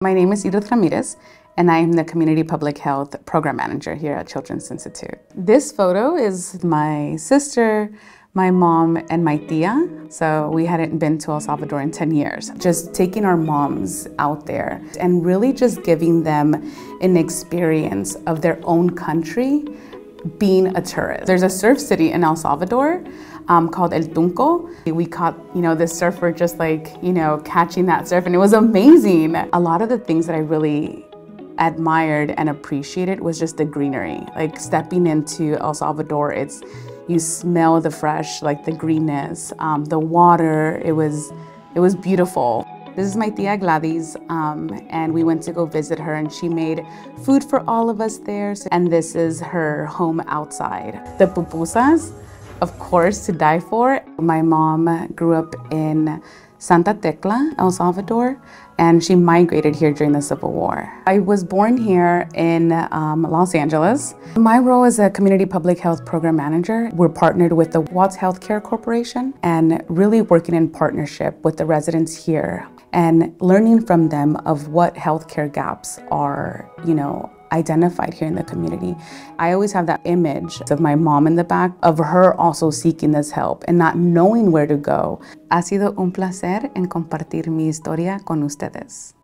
My name is Edith Ramirez, and I am the Community Public Health Program Manager here at Children's Institute. This photo is my sister, my mom, and my tia. So we hadn't been to El Salvador in 10 years. Just taking our moms out there and really just giving them an experience of their own country being a tourist. There's a surf city in El Salvador um, called El Tunco. We caught, you know, this surfer just like, you know, catching that surf and it was amazing. A lot of the things that I really admired and appreciated was just the greenery. Like stepping into El Salvador, it's, you smell the fresh, like the greenness, um, the water, it was, it was beautiful. This is my tia Gladys, um, and we went to go visit her, and she made food for all of us there. And this is her home outside. The pupusas, of course, to die for. My mom grew up in Santa Tecla, El Salvador, and she migrated here during the Civil War. I was born here in um, Los Angeles. My role as a community public health program manager, we're partnered with the Watts Healthcare Corporation and really working in partnership with the residents here and learning from them of what healthcare gaps are, you know, identified here in the community. I always have that image of my mom in the back, of her also seeking this help and not knowing where to go. Ha sido un placer en compartir mi historia con ustedes.